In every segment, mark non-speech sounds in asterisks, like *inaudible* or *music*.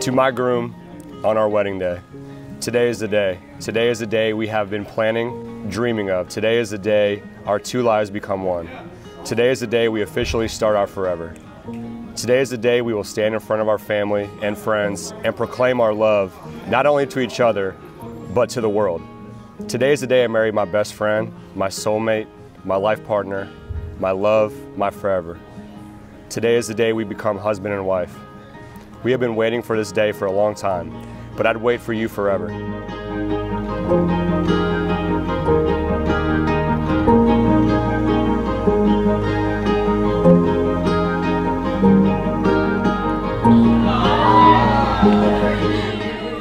To my groom on our wedding day, today is the day. Today is the day we have been planning, dreaming of. Today is the day our two lives become one. Today is the day we officially start our forever. Today is the day we will stand in front of our family and friends and proclaim our love, not only to each other, but to the world. Today is the day I married my best friend, my soulmate, my life partner, my love, my forever. Today is the day we become husband and wife. We have been waiting for this day for a long time, but I'd wait for you forever.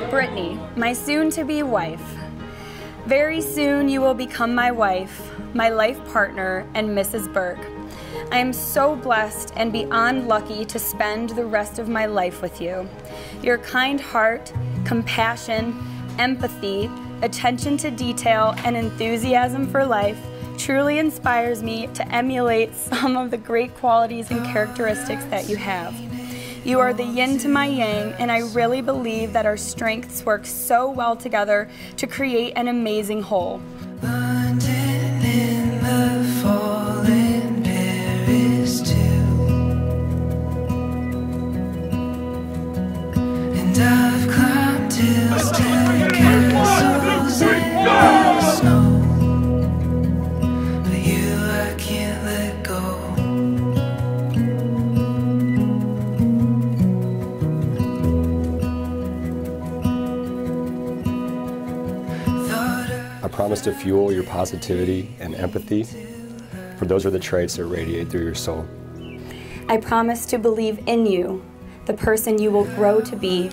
Brittany, my soon to be wife. Very soon you will become my wife, my life partner, and Mrs. Burke. I am so blessed and beyond lucky to spend the rest of my life with you. Your kind heart, compassion, empathy, attention to detail, and enthusiasm for life truly inspires me to emulate some of the great qualities and characteristics that you have. You are the yin to my yang, and I really believe that our strengths work so well together to create an amazing whole. Promise to fuel your positivity and empathy, for those are the traits that radiate through your soul. I promise to believe in you, the person you will grow to be,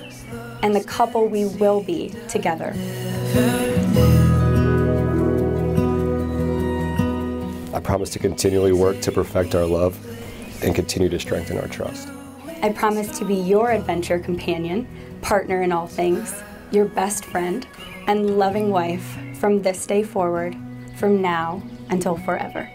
and the couple we will be together. I promise to continually work to perfect our love and continue to strengthen our trust. I promise to be your adventure companion, partner in all things, your best friend, and loving wife from this day forward, from now until forever.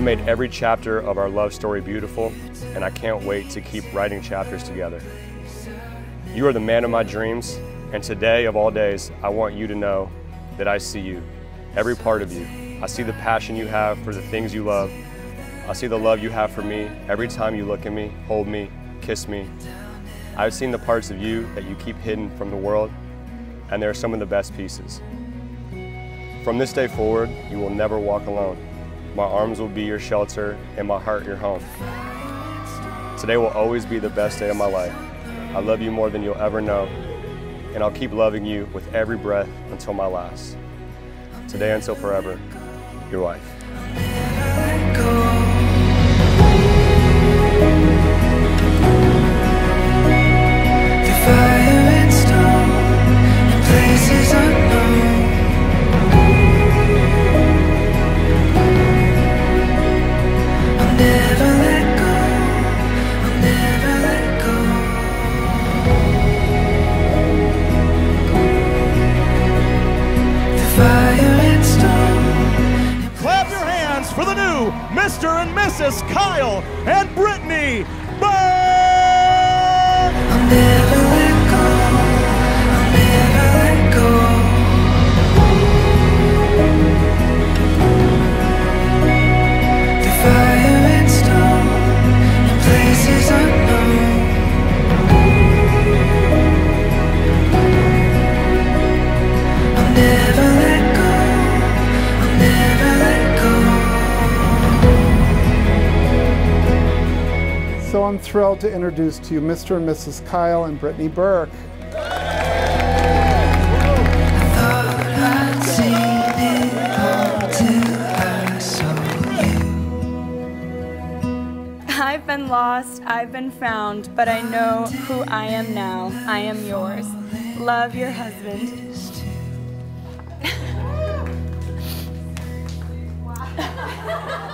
Have made every chapter of our love story beautiful, and I can't wait to keep writing chapters together. You are the man of my dreams, and today of all days, I want you to know that I see you, every part of you. I see the passion you have for the things you love. I see the love you have for me every time you look at me, hold me, kiss me. I've seen the parts of you that you keep hidden from the world, and they're some of the best pieces. From this day forward, you will never walk alone. My arms will be your shelter and my heart your home. Today will always be the best day of my life. I love you more than you'll ever know, and I'll keep loving you with every breath until my last. Today until forever, your wife. Kyle and Brittany Burke! So I'm thrilled to introduce to you Mr. and Mrs. Kyle and Brittany Burke. I've been lost, I've been found, but I know who I am now. I am yours. Love your husband. wow. *laughs*